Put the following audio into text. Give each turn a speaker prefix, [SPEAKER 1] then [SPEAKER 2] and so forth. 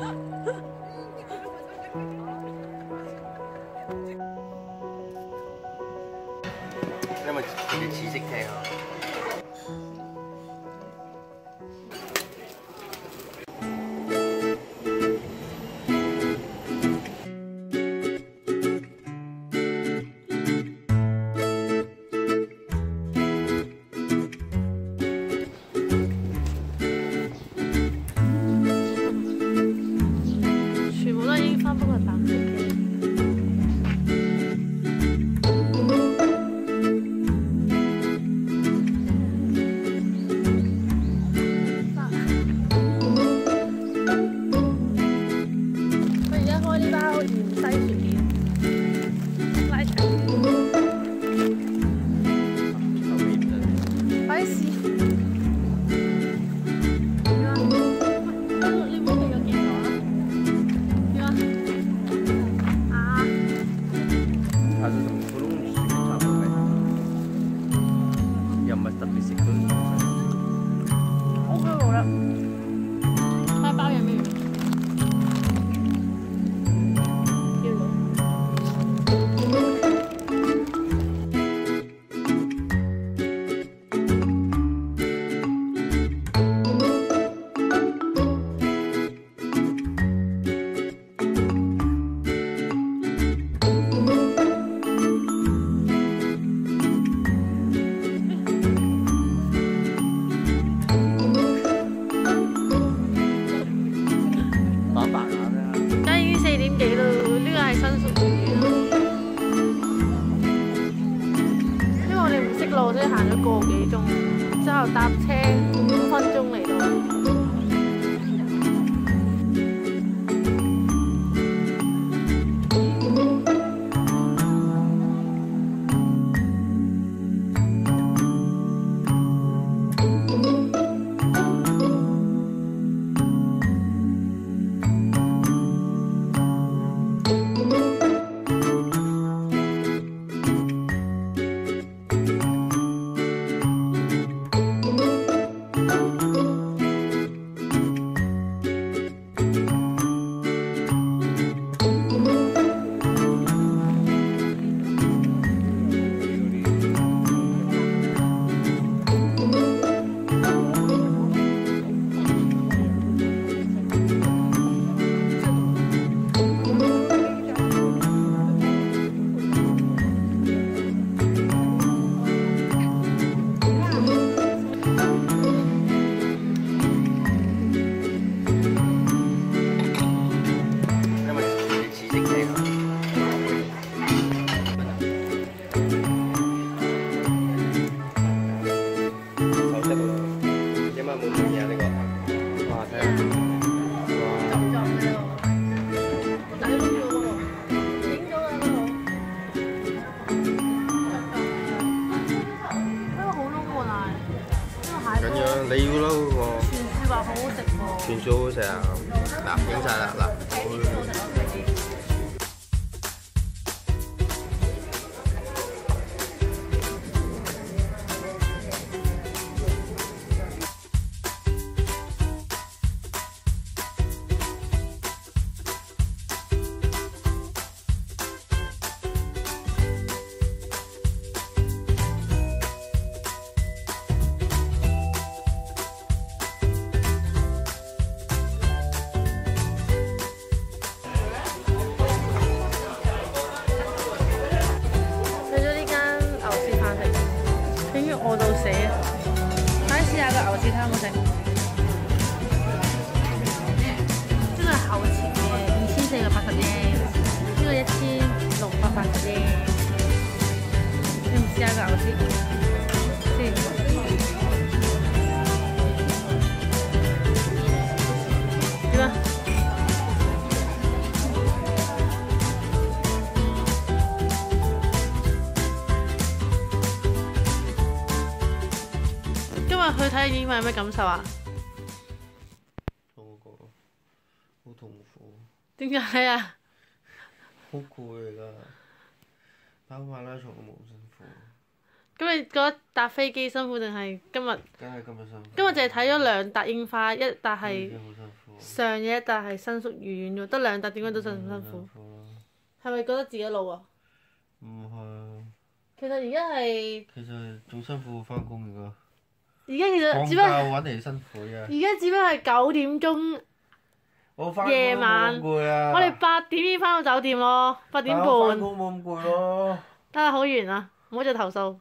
[SPEAKER 1] 因為佢哋似識聽啊。
[SPEAKER 2] 包芫茜薯片，拉長，快啲試。點啊？喂呢碗你有幾多啊？點啊？啊！
[SPEAKER 1] 它是什麼普通薯片差唔多嘅，又唔係特別食嗰種。
[SPEAKER 2] O K 好啦，个几钟，之后搭车五分钟嚟。
[SPEAKER 1] 你要你要撈喎，
[SPEAKER 2] 全是話好好食喎。
[SPEAKER 1] 全好好食啊！嗱，影晒啦，嗱。
[SPEAKER 2] 試下個牛翅睇好唔好食？呢個係厚切嘅，二千四百八十嘅呢個一千六百八十嘅。你唔試下個牛翅日去睇演藝有咩感受啊？
[SPEAKER 1] 我個好痛苦，
[SPEAKER 2] 點解啊？
[SPEAKER 1] 好攰嚟㗎，跑馬拉松都冇咁辛苦，
[SPEAKER 2] 咁你覺得搭飛機辛苦定係今日？
[SPEAKER 1] 梗係今日辛苦。
[SPEAKER 2] 今日淨係睇咗兩笪櫻花，一笪
[SPEAKER 1] 已
[SPEAKER 2] 係。上嘢一笪係新宿御苑喎，得兩笪點解都辛唔辛苦？
[SPEAKER 1] 咯。
[SPEAKER 2] 係咪覺得自己老啊？
[SPEAKER 1] 唔係，
[SPEAKER 2] 其實而家係
[SPEAKER 1] 其實仲辛苦過翻工而家。
[SPEAKER 2] 而家其實只不過
[SPEAKER 1] 揾嚟辛苦嘅。
[SPEAKER 2] 而家只不過係九點鐘，
[SPEAKER 1] 我翻
[SPEAKER 2] 夜晚
[SPEAKER 1] 工冇咁攰啊！
[SPEAKER 2] 我哋八點已經翻到酒店咯，八點半，
[SPEAKER 1] 工冇咁攰咯。
[SPEAKER 2] 得啦好完啦，唔好再投訴。